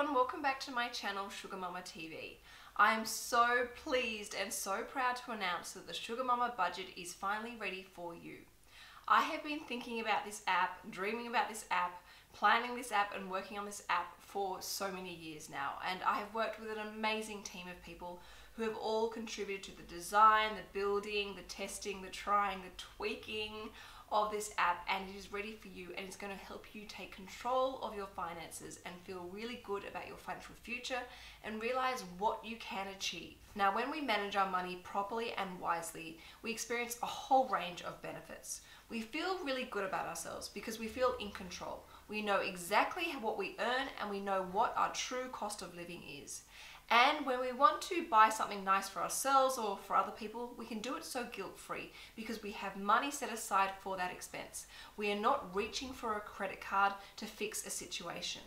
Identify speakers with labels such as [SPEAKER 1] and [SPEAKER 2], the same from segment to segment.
[SPEAKER 1] everyone, welcome back to my channel Sugar Mamma TV. I am so pleased and so proud to announce that the Sugar Mamma budget is finally ready for you. I have been thinking about this app, dreaming about this app, planning this app and working on this app for so many years now and I have worked with an amazing team of people who have all contributed to the design, the building, the testing, the trying, the tweaking, of this app and it is ready for you and it's going to help you take control of your finances and feel really good about your financial future and realize what you can achieve. Now, when we manage our money properly and wisely, we experience a whole range of benefits. We feel really good about ourselves because we feel in control. We know exactly what we earn and we know what our true cost of living is. And when we want to buy something nice for ourselves or for other people, we can do it so guilt free because we have money set aside for that expense. We are not reaching for a credit card to fix a situation.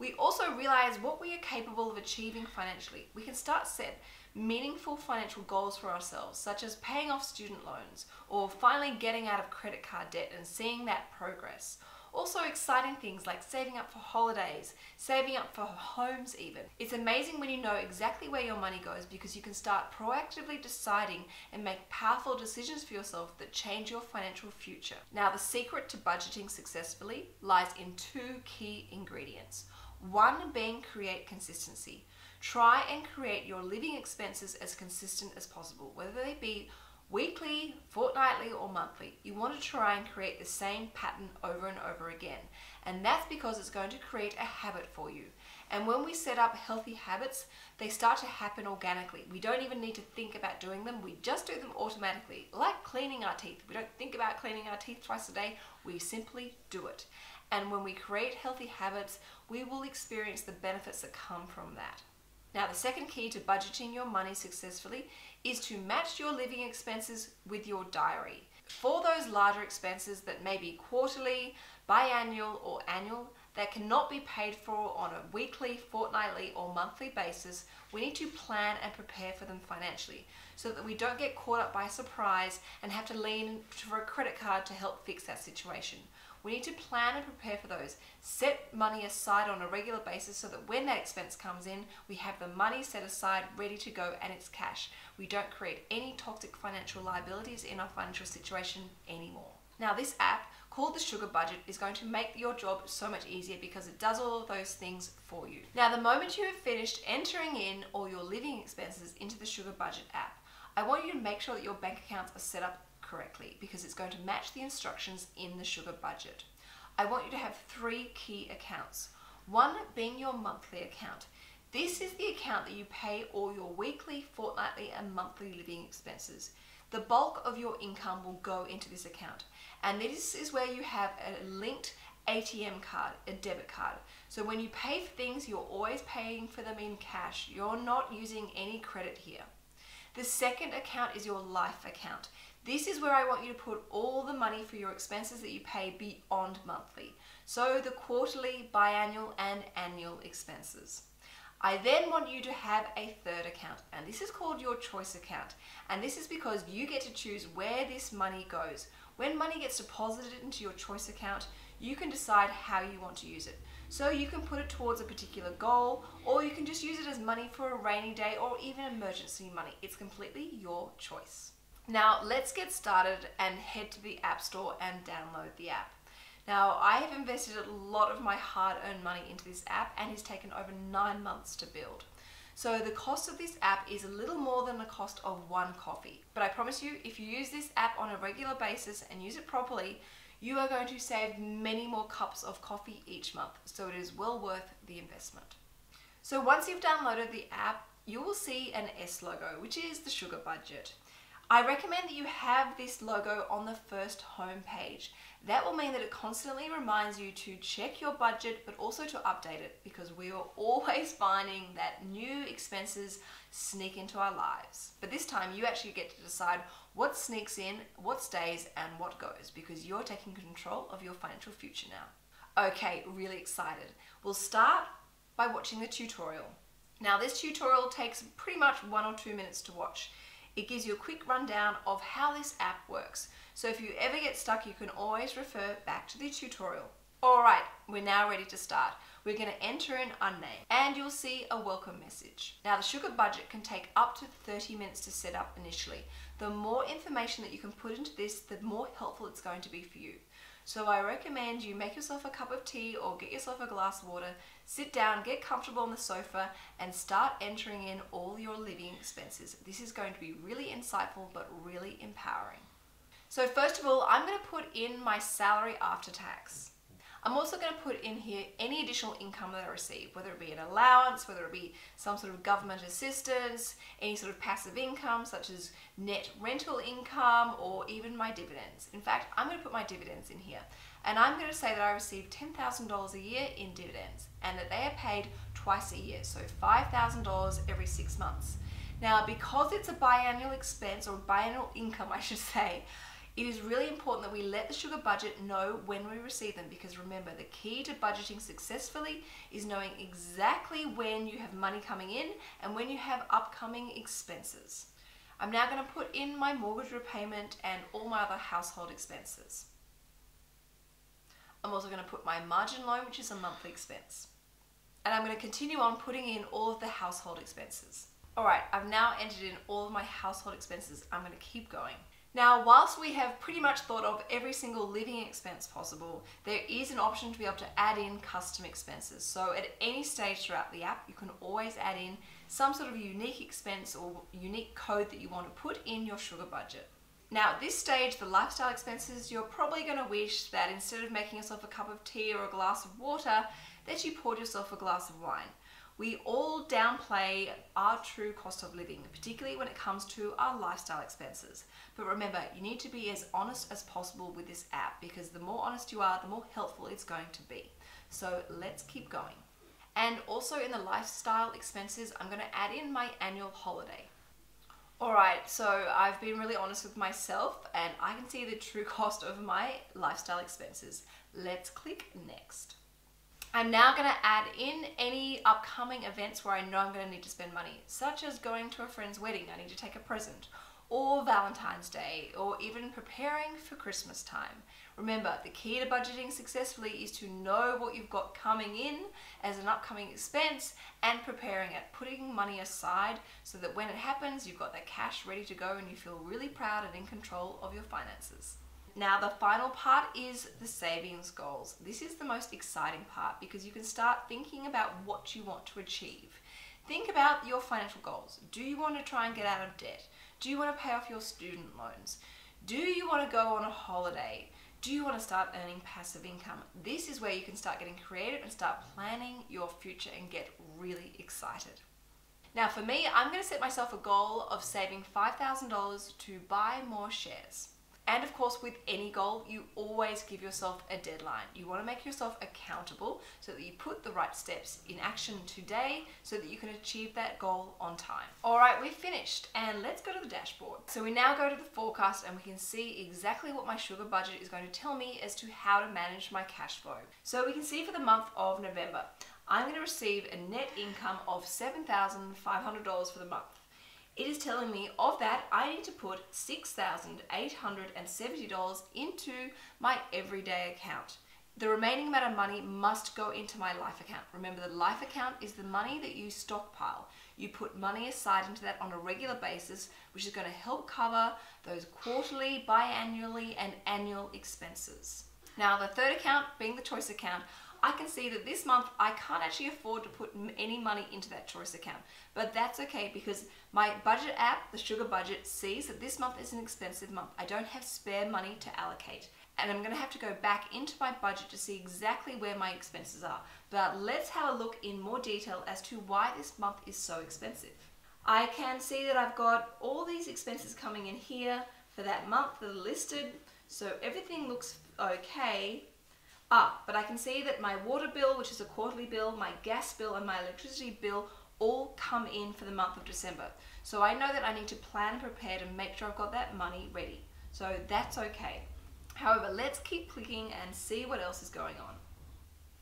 [SPEAKER 1] We also realize what we are capable of achieving financially. We can start set meaningful financial goals for ourselves, such as paying off student loans or finally getting out of credit card debt and seeing that progress also exciting things like saving up for holidays, saving up for homes even. It's amazing when you know exactly where your money goes because you can start proactively deciding and make powerful decisions for yourself that change your financial future. Now the secret to budgeting successfully lies in two key ingredients. One being create consistency. Try and create your living expenses as consistent as possible, whether they be weekly, fortnightly, or monthly. You want to try and create the same pattern over and over again. And that's because it's going to create a habit for you. And when we set up healthy habits, they start to happen organically. We don't even need to think about doing them, we just do them automatically. Like cleaning our teeth. We don't think about cleaning our teeth twice a day, we simply do it. And when we create healthy habits, we will experience the benefits that come from that. Now, the second key to budgeting your money successfully is to match your living expenses with your diary. For those larger expenses that may be quarterly, biannual, or annual, that cannot be paid for on a weekly, fortnightly, or monthly basis, we need to plan and prepare for them financially so that we don't get caught up by surprise and have to lean for a credit card to help fix that situation. We need to plan and prepare for those. Set money aside on a regular basis so that when that expense comes in, we have the money set aside ready to go and it's cash. We don't create any toxic financial liabilities in our financial situation anymore. Now this app called the Sugar Budget is going to make your job so much easier because it does all of those things for you. Now the moment you have finished entering in all your living expenses into the Sugar Budget app, I want you to make sure that your bank accounts are set up correctly because it's going to match the instructions in the Sugar Budget. I want you to have three key accounts. One being your monthly account. This is the account that you pay all your weekly, fortnightly and monthly living expenses. The bulk of your income will go into this account. And this is where you have a linked ATM card, a debit card. So when you pay for things, you're always paying for them in cash. You're not using any credit here. The second account is your life account. This is where I want you to put all the money for your expenses that you pay beyond monthly. So the quarterly, biannual and annual expenses. I then want you to have a third account and this is called your choice account and this is because you get to choose where this money goes. When money gets deposited into your choice account, you can decide how you want to use it. So you can put it towards a particular goal or you can just use it as money for a rainy day or even emergency money. It's completely your choice. Now let's get started and head to the App Store and download the app. Now, I have invested a lot of my hard-earned money into this app and it's taken over nine months to build. So the cost of this app is a little more than the cost of one coffee. But I promise you, if you use this app on a regular basis and use it properly, you are going to save many more cups of coffee each month. So it is well worth the investment. So once you've downloaded the app, you will see an S logo, which is the sugar budget. I recommend that you have this logo on the first home page. That will mean that it constantly reminds you to check your budget but also to update it because we are always finding that new expenses sneak into our lives. But this time you actually get to decide what sneaks in, what stays and what goes because you're taking control of your financial future now. Okay, really excited. We'll start by watching the tutorial. Now this tutorial takes pretty much one or two minutes to watch. It gives you a quick rundown of how this app works. So if you ever get stuck, you can always refer back to the tutorial. Alright, we're now ready to start. we're going to enter in unnamed and you'll see a welcome message. Now the sugar budget can take up to 30 minutes to set up initially. The more information that you can put into this, the more helpful it's going to be for you. So I recommend you make yourself a cup of tea or get yourself a glass of water, sit down, get comfortable on the sofa and start entering in all your living expenses. This is going to be really insightful but really empowering. So first of all, I'm going to put in my salary after tax. I'm also going to put in here any additional income that I receive, whether it be an allowance, whether it be some sort of government assistance, any sort of passive income such as net rental income or even my dividends. In fact, I'm going to put my dividends in here and I'm going to say that I receive $10,000 a year in dividends and that they are paid twice a year, so $5,000 every six months. Now, because it's a biannual expense or biannual income, I should say, it is really important that we let the sugar budget know when we receive them because remember, the key to budgeting successfully is knowing exactly when you have money coming in and when you have upcoming expenses. I'm now going to put in my mortgage repayment and all my other household expenses. I'm also going to put my margin loan, which is a monthly expense. And I'm going to continue on putting in all of the household expenses. Alright, I've now entered in all of my household expenses. I'm going to keep going. Now, whilst we have pretty much thought of every single living expense possible, there is an option to be able to add in custom expenses. So at any stage throughout the app, you can always add in some sort of unique expense or unique code that you want to put in your sugar budget. Now at this stage, the lifestyle expenses, you're probably going to wish that instead of making yourself a cup of tea or a glass of water, that you poured yourself a glass of wine we all downplay our true cost of living, particularly when it comes to our lifestyle expenses. But remember, you need to be as honest as possible with this app because the more honest you are, the more helpful it's going to be. So let's keep going. And also in the lifestyle expenses, I'm going to add in my annual holiday. Alright, so I've been really honest with myself and I can see the true cost of my lifestyle expenses. Let's click next. I'm now going to add in any upcoming events where I know I'm going to need to spend money, such as going to a friend's wedding, I need to take a present, or Valentine's Day, or even preparing for Christmas time. Remember, the key to budgeting successfully is to know what you've got coming in as an upcoming expense and preparing it, putting money aside so that when it happens, you've got that cash ready to go and you feel really proud and in control of your finances. Now the final part is the savings goals. This is the most exciting part because you can start thinking about what you want to achieve. Think about your financial goals. Do you want to try and get out of debt? Do you want to pay off your student loans? Do you want to go on a holiday? Do you want to start earning passive income? This is where you can start getting creative and start planning your future and get really excited. Now for me, I'm going to set myself a goal of saving $5,000 to buy more shares. And of course, with any goal, you always give yourself a deadline. You want to make yourself accountable so that you put the right steps in action today so that you can achieve that goal on time. All right, we've finished and let's go to the dashboard. So we now go to the forecast and we can see exactly what my sugar budget is going to tell me as to how to manage my cash flow. So we can see for the month of November, I'm going to receive a net income of $7,500 for the month it is telling me of that I need to put $6,870 into my everyday account. The remaining amount of money must go into my life account. Remember, the life account is the money that you stockpile. You put money aside into that on a regular basis, which is going to help cover those quarterly, biannually, and annual expenses. Now, the third account, being the choice account, I can see that this month I can't actually afford to put any money into that choice account. But that's okay because my budget app, the Sugar Budget, sees that this month is an expensive month. I don't have spare money to allocate. And I'm going to have to go back into my budget to see exactly where my expenses are. But let's have a look in more detail as to why this month is so expensive. I can see that I've got all these expenses coming in here for that month that are listed. So everything looks okay Ah, but I can see that my water bill, which is a quarterly bill, my gas bill and my electricity bill all come in for the month of December. So I know that I need to plan and prepare to make sure I've got that money ready. So that's okay. However, let's keep clicking and see what else is going on.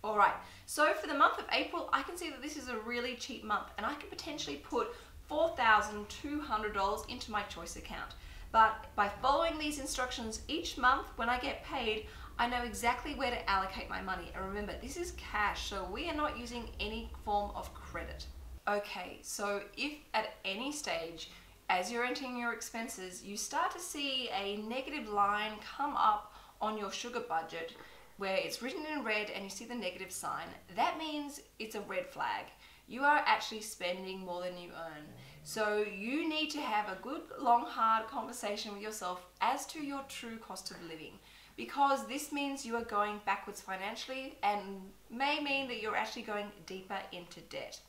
[SPEAKER 1] Alright, so for the month of April, I can see that this is a really cheap month and I can potentially put $4,200 into my choice account. But by following these instructions each month when I get paid, I know exactly where to allocate my money. And remember, this is cash, so we are not using any form of credit. Okay, so if at any stage, as you're entering your expenses, you start to see a negative line come up on your sugar budget where it's written in red and you see the negative sign, that means it's a red flag. You are actually spending more than you earn. So you need to have a good, long, hard conversation with yourself as to your true cost of living because this means you are going backwards financially and may mean that you're actually going deeper into debt.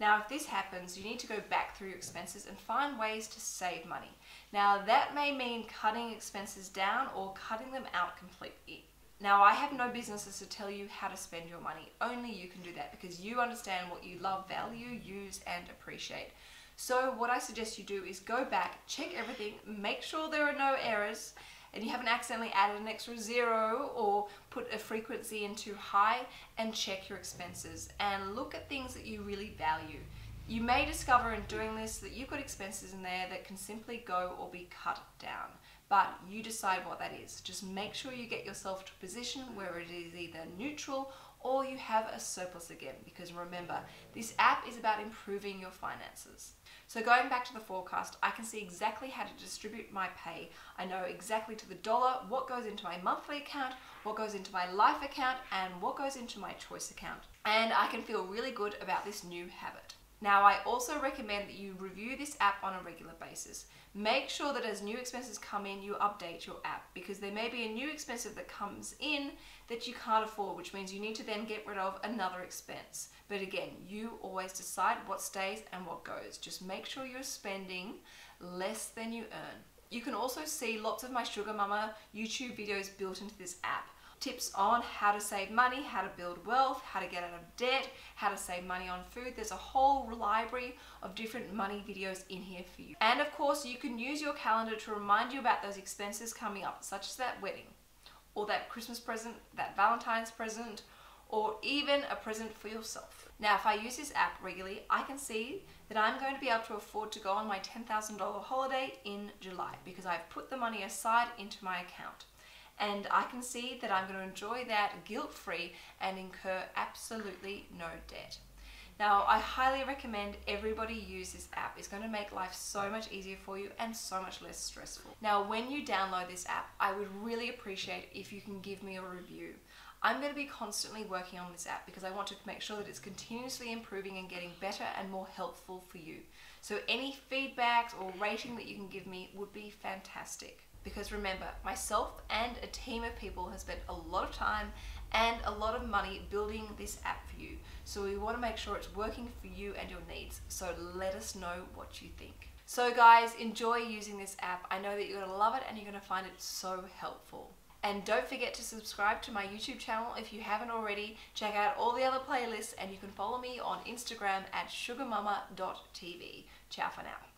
[SPEAKER 1] Now, if this happens, you need to go back through your expenses and find ways to save money. Now, that may mean cutting expenses down or cutting them out completely. Now, I have no businesses to tell you how to spend your money. Only you can do that because you understand what you love, value, use, and appreciate. So, what I suggest you do is go back, check everything, make sure there are no errors, and you haven't accidentally added an extra zero or put a frequency in too high and check your expenses and look at things that you really value. You may discover in doing this that you've got expenses in there that can simply go or be cut down, but you decide what that is. Just make sure you get yourself to a position where it is either neutral or you have a surplus again because remember, this app is about improving your finances. So going back to the forecast, I can see exactly how to distribute my pay. I know exactly to the dollar what goes into my monthly account, what goes into my life account, and what goes into my choice account. And I can feel really good about this new habit. Now, I also recommend that you review this app on a regular basis. Make sure that as new expenses come in, you update your app because there may be a new expense that comes in that you can't afford, which means you need to then get rid of another expense. But again, you always decide what stays and what goes. Just make sure you're spending less than you earn. You can also see lots of my Sugar Mamma YouTube videos built into this app tips on how to save money, how to build wealth, how to get out of debt, how to save money on food. There's a whole library of different money videos in here for you. And of course, you can use your calendar to remind you about those expenses coming up, such as that wedding, or that Christmas present, that Valentine's present, or even a present for yourself. Now, if I use this app regularly, I can see that I'm going to be able to afford to go on my $10,000 holiday in July because I've put the money aside into my account and I can see that I'm going to enjoy that guilt free and incur absolutely no debt. Now, I highly recommend everybody use this app. It's going to make life so much easier for you and so much less stressful. Now, when you download this app, I would really appreciate if you can give me a review. I'm going to be constantly working on this app because I want to make sure that it's continuously improving and getting better and more helpful for you. So any feedback or rating that you can give me would be fantastic. Because remember, myself and a team of people have spent a lot of time and a lot of money building this app for you. So we want to make sure it's working for you and your needs. So let us know what you think. So guys, enjoy using this app. I know that you're going to love it and you're going to find it so helpful. And don't forget to subscribe to my YouTube channel if you haven't already. Check out all the other playlists and you can follow me on Instagram at sugarmamma.tv. Ciao for now.